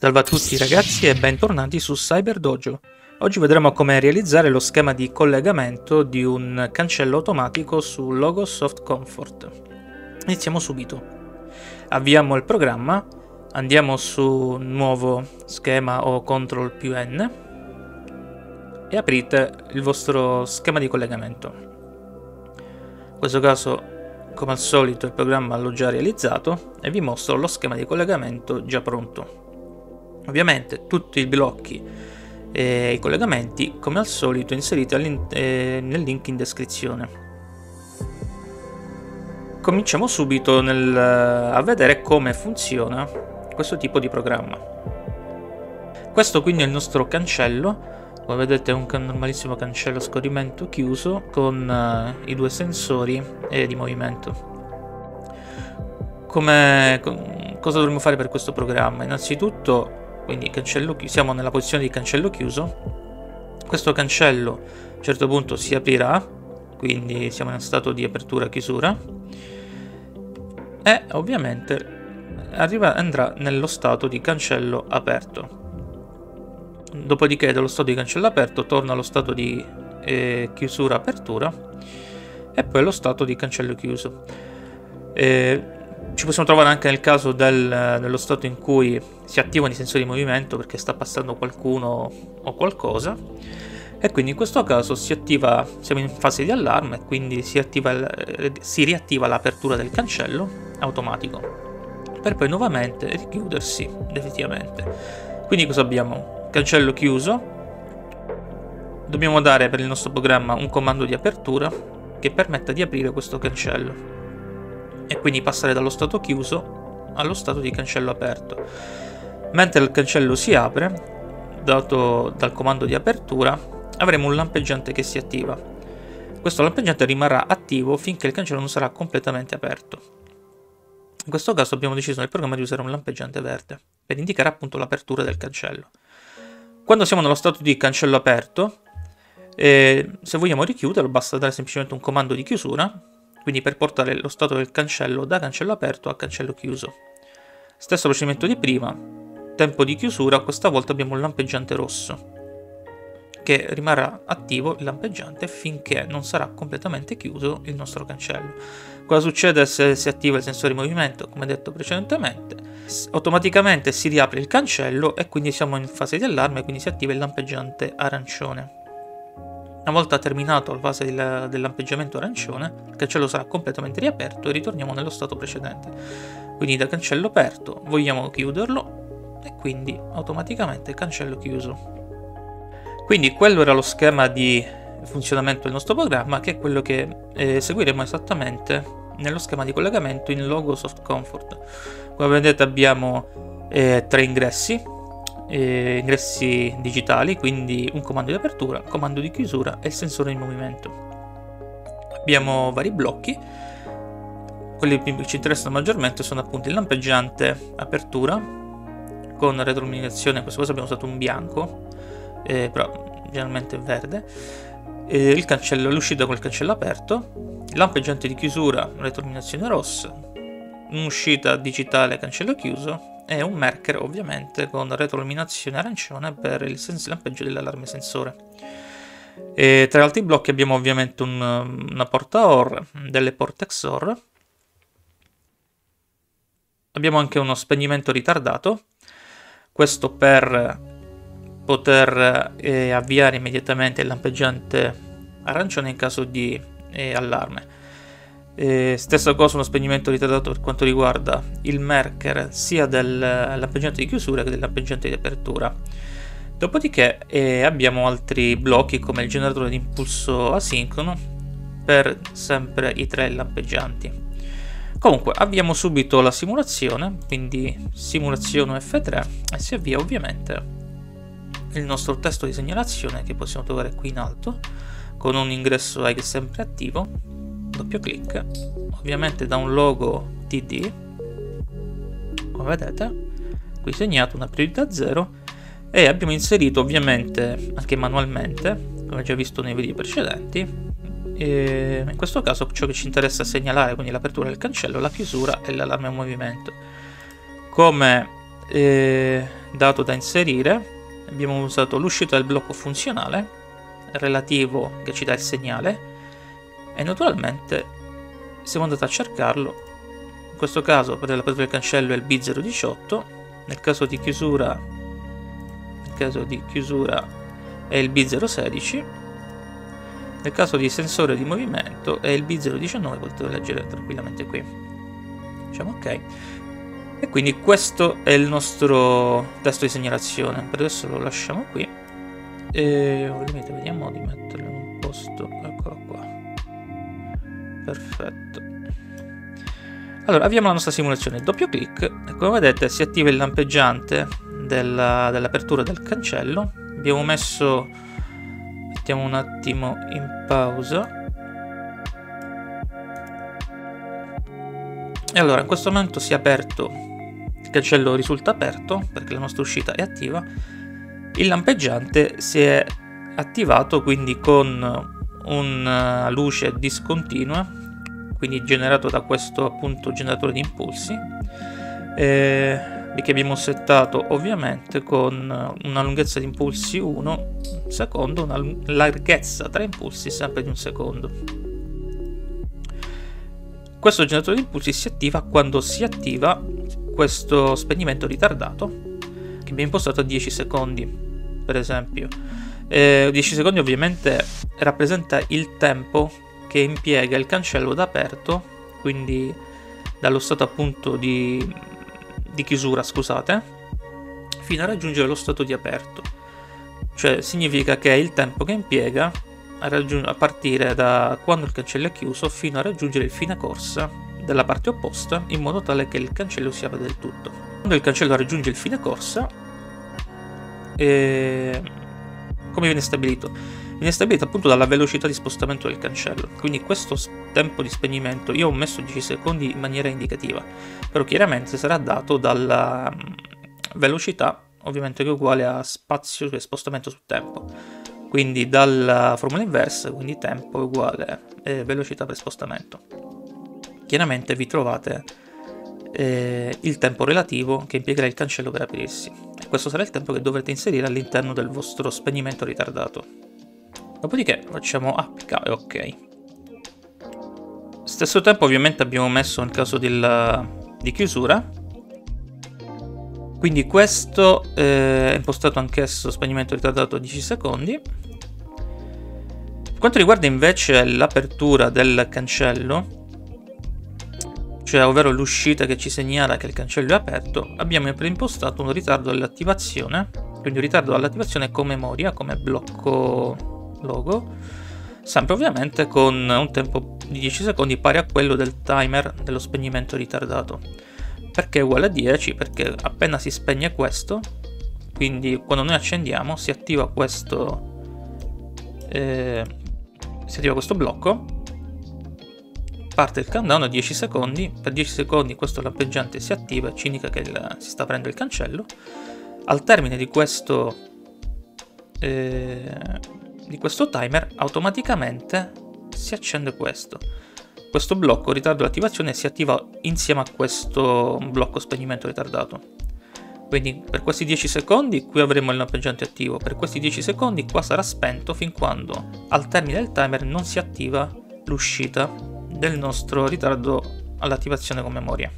Salve a tutti ragazzi e bentornati su Cyber Dojo. Oggi vedremo come realizzare lo schema di collegamento di un cancello automatico su Logo Soft Comfort. Iniziamo subito. Avviamo il programma, andiamo su nuovo schema o CTRL più N e aprite il vostro schema di collegamento. In questo caso, come al solito, il programma l'ho già realizzato e vi mostro lo schema di collegamento già pronto. Ovviamente tutti i blocchi e i collegamenti come al solito inseriti eh, nel link in descrizione. Cominciamo subito nel, a vedere come funziona questo tipo di programma. Questo quindi è il nostro cancello, come vedete è un normalissimo cancello a scorrimento chiuso con uh, i due sensori eh, di movimento. Come, cosa dovremmo fare per questo programma? Innanzitutto quindi cancello, siamo nella posizione di cancello chiuso. Questo cancello a un certo punto si aprirà quindi siamo in stato di apertura chiusura. E ovviamente arriva, andrà nello stato di cancello aperto. Dopodiché dallo stato di cancello aperto torna allo stato di eh, chiusura apertura e poi allo stato di cancello chiuso. Eh, ci possiamo trovare anche nel caso del, dello stato in cui si attivano i sensori di movimento perché sta passando qualcuno o qualcosa. E quindi in questo caso si attiva, siamo in fase di allarme quindi si, attiva, si riattiva l'apertura del cancello automatico per poi nuovamente richiudersi definitivamente. Quindi cosa abbiamo? cancello chiuso. Dobbiamo dare per il nostro programma un comando di apertura che permetta di aprire questo cancello e quindi passare dallo stato chiuso allo stato di cancello aperto. Mentre il cancello si apre, dato dal comando di apertura, avremo un lampeggiante che si attiva. Questo lampeggiante rimarrà attivo finché il cancello non sarà completamente aperto. In questo caso abbiamo deciso nel programma di usare un lampeggiante verde, per indicare appunto l'apertura del cancello. Quando siamo nello stato di cancello aperto, eh, se vogliamo richiuderlo basta dare semplicemente un comando di chiusura quindi per portare lo stato del cancello da cancello aperto a cancello chiuso. Stesso procedimento di prima, tempo di chiusura, questa volta abbiamo il lampeggiante rosso, che rimarrà attivo il lampeggiante finché non sarà completamente chiuso il nostro cancello. Cosa succede se si attiva il sensore di movimento? Come detto precedentemente, automaticamente si riapre il cancello e quindi siamo in fase di allarme, quindi si attiva il lampeggiante arancione. Una volta terminato la fase del, lampeggiamento arancione, il cancello sarà completamente riaperto e ritorniamo nello stato precedente. Quindi da cancello aperto vogliamo chiuderlo e quindi automaticamente cancello chiuso. Quindi quello era lo schema di funzionamento del nostro programma che è quello che eh, seguiremo esattamente nello schema di collegamento in Logo Soft Comfort. Come vedete abbiamo eh, tre ingressi eh, ingressi digitali, quindi un comando di apertura, comando di chiusura e sensore di movimento. Abbiamo vari blocchi, quelli che ci interessano maggiormente sono appunto il lampeggiante apertura con retroilluminazione, in questo caso abbiamo usato un bianco, eh, però generalmente verde, eh, il cancello, l'uscita con il cancello aperto, lampeggiante di chiusura, retroilluminazione rossa, un'uscita digitale cancello chiuso e un marker ovviamente con retroilluminazione arancione per il lampeggio dell'allarme sensore. E tra gli altri blocchi abbiamo ovviamente un, una porta OR, delle porte XOR. Abbiamo anche uno spegnimento ritardato, questo per poter eh, avviare immediatamente il lampeggiante arancione in caso di eh, allarme. Eh, stessa cosa uno spegnimento ritardato per quanto riguarda il marker sia del lampeggiante di chiusura che del lampeggiante di apertura. Dopodiché eh, abbiamo altri blocchi come il generatore di impulso asincrono per sempre i tre lampeggianti. Comunque avviamo subito la simulazione, quindi simulazione F3 e si avvia ovviamente il nostro testo di segnalazione che possiamo trovare qui in alto con un ingresso è sempre attivo doppio clic. Ovviamente da un logo TD come vedete qui segnato una priorità 0 e abbiamo inserito ovviamente anche manualmente come già visto nei video precedenti e in questo caso ciò che ci interessa segnalare quindi l'apertura del cancello la chiusura e l'allarme a movimento. Come eh, dato da inserire abbiamo usato l'uscita del blocco funzionale relativo che ci dà il segnale e naturalmente siamo andati a cercarlo. In questo caso per l'apertura del cancello è il B018 nel caso di chiusura nel caso di chiusura è il B016 nel caso di sensore di movimento è il B019 potete leggere tranquillamente qui. Diciamo ok. E quindi questo è il nostro testo di segnalazione. Per adesso lo lasciamo qui. E ovviamente vediamo di metterlo in un posto. Eccolo qua perfetto. Allora avviamo la nostra simulazione. Doppio clic. E come vedete si attiva il lampeggiante della, dell'apertura del cancello. Abbiamo messo mettiamo un attimo in pausa. E allora in questo momento si è aperto il cancello risulta aperto perché la nostra uscita è attiva. Il lampeggiante si è attivato quindi con una luce discontinua, quindi generato da questo appunto generatore di impulsi, eh, che abbiamo settato ovviamente con una lunghezza di impulsi 1 secondo, una larghezza tra impulsi sempre di un secondo. Questo generatore di impulsi si attiva quando si attiva questo spegnimento ritardato che abbiamo impostato a 10 secondi per esempio. Eh, 10 secondi ovviamente rappresenta il tempo che impiega il cancello da aperto, quindi dallo stato appunto di, di chiusura, scusate, fino a raggiungere lo stato di aperto. Cioè significa che è il tempo che impiega a, a partire da quando il cancello è chiuso fino a raggiungere il fine corsa della parte opposta in modo tale che il cancello si apra del tutto. Quando il cancello raggiunge il fine corsa e come viene stabilito? Viene stabilito appunto dalla velocità di spostamento del cancello. Quindi questo tempo di spegnimento io ho messo 10 secondi in maniera indicativa, però chiaramente sarà dato dalla mm, velocità, ovviamente che è uguale a spazio, cioè spostamento su tempo. Quindi dalla formula inversa, quindi tempo è uguale eh, velocità per spostamento. Chiaramente vi trovate eh, il tempo relativo che impiegherà il cancello per aprirsi. E questo sarà il tempo che dovrete inserire all'interno del vostro spegnimento ritardato. Dopodiché facciamo applica e ok. Stesso tempo ovviamente abbiamo messo nel caso del, di chiusura. Quindi questo eh, è impostato anch'esso spegnimento ritardato a 10 secondi. Per quanto riguarda invece l'apertura del cancello, cioè ovvero l'uscita che ci segnala che il cancello è aperto, abbiamo preimpostato un ritardo all'attivazione, quindi un ritardo all'attivazione con memoria, come blocco logo, sempre ovviamente con un tempo di 10 secondi pari a quello del timer dello spegnimento ritardato. Perché è uguale a 10? Perché appena si spegne questo, quindi quando noi accendiamo si attiva questo, eh, si attiva questo blocco parte il countdown a 10 secondi, per 10 secondi questo lampeggiante si attiva e ci indica che il, si sta aprendo il cancello. Al termine di questo, eh, di questo timer automaticamente si accende questo. Questo blocco ritardo l'attivazione si attiva insieme a questo blocco spegnimento ritardato. Quindi per questi 10 secondi qui avremo il lampeggiante attivo, per questi 10 secondi qua sarà spento fin quando al termine del timer non si attiva l'uscita del nostro ritardo all'attivazione con memoria.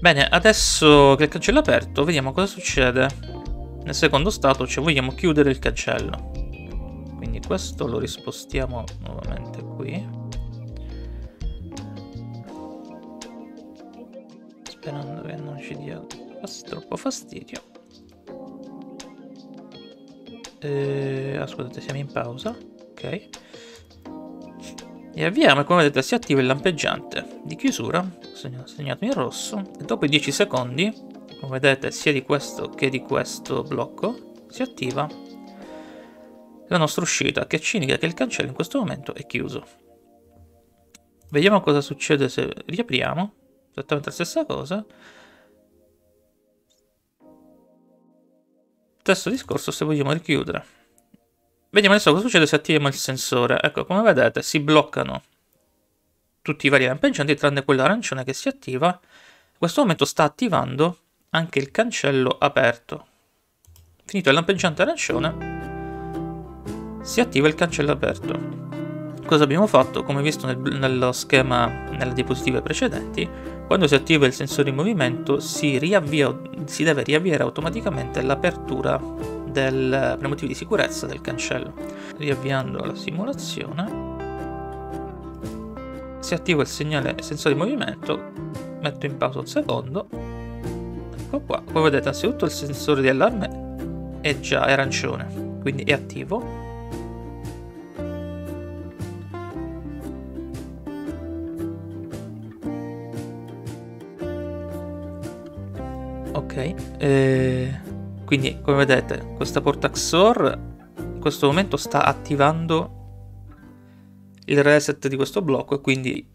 Bene, adesso che il cancello è aperto, vediamo cosa succede nel secondo stato, cioè vogliamo chiudere il cancello. Quindi questo lo rispostiamo nuovamente qui. Sperando che non ci dia troppo fastidio. Eh, ascoltate, siamo in pausa. Ok. E avviamo e come vedete si attiva il lampeggiante di chiusura, segnato in rosso, e dopo i 10 secondi, come vedete sia di questo che di questo blocco, si attiva la nostra uscita, che ci indica che il cancello in questo momento è chiuso. Vediamo cosa succede se riapriamo, esattamente la stessa cosa, Stesso discorso se vogliamo richiudere. Vediamo adesso cosa succede se attiviamo il sensore. Ecco, come vedete si bloccano tutti i vari lampeggianti tranne quello arancione che si attiva. In questo momento sta attivando anche il cancello aperto. Finito il lampeggiante arancione, si attiva il cancello aperto. Cosa abbiamo fatto? Come visto nel, nello schema, nelle diapositive precedenti, quando si attiva il sensore in movimento si, riavvia, si deve riavviare automaticamente l'apertura del, per motivi di sicurezza del cancello. Riavviando la simulazione, si attiva il segnale sensore di movimento, metto in pausa un secondo, ecco qua, come vedete anzitutto il sensore di allarme è già arancione, quindi è attivo, Ok, eh, quindi come vedete questa porta XOR in questo momento sta attivando il reset di questo blocco e quindi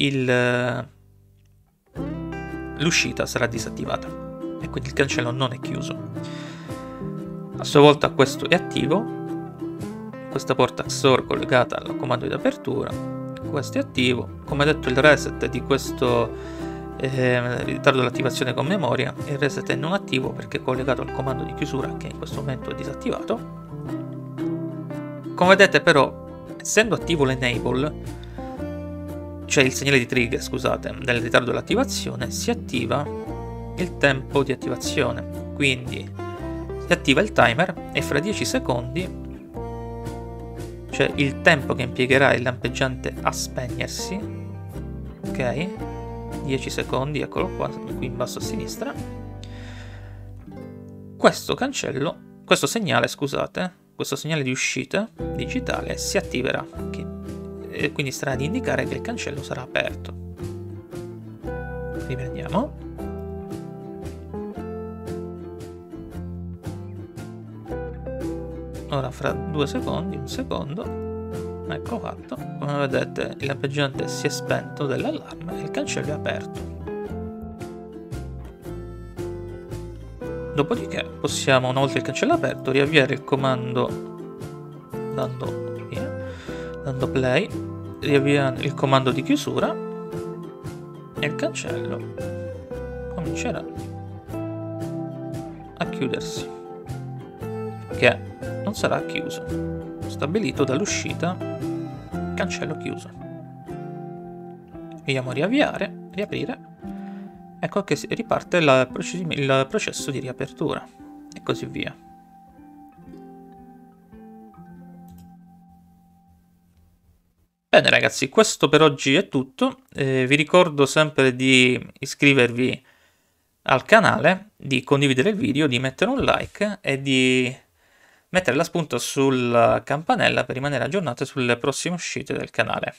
l'uscita sarà disattivata. E quindi il cancello non è chiuso. A sua volta questo è attivo, questa porta XOR collegata al comando di apertura, questo è attivo, come detto il reset di questo eh, ritardo dell'attivazione con memoria, il reset è non attivo perché è collegato al comando di chiusura che in questo momento è disattivato. Come vedete però, essendo attivo l'enable, cioè il segnale di trigger, scusate, del ritardo dell'attivazione, si attiva il tempo di attivazione. Quindi si attiva il timer e fra 10 secondi, cioè il tempo che impiegherà il lampeggiante a spegnersi, ok? 10 secondi, eccolo qua, qui in basso a sinistra. Questo cancello, questo segnale, scusate, questo segnale di uscita digitale si attiverà, e quindi starà ad indicare che il cancello sarà aperto. Riprendiamo. Ora fra due secondi, un secondo, ecco fatto come vedete il lampeggiante si è spento dell'allarme e il cancello è aperto. Dopodiché possiamo una volta il cancello aperto riavviare il comando dando via dando play riavviare il comando di chiusura e il cancello comincerà a chiudersi che non sarà chiuso stabilito dall'uscita cancello chiuso. Vediamo riavviare, riaprire. Ecco che riparte il, il processo di riapertura e così via. Bene ragazzi, questo per oggi è tutto. Eh, vi ricordo sempre di iscrivervi al canale, di condividere il video, di mettere un like e di mettere la spunta sulla campanella per rimanere aggiornati sulle prossime uscite del canale.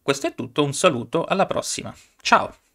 Questo è tutto, un saluto, alla prossima. Ciao!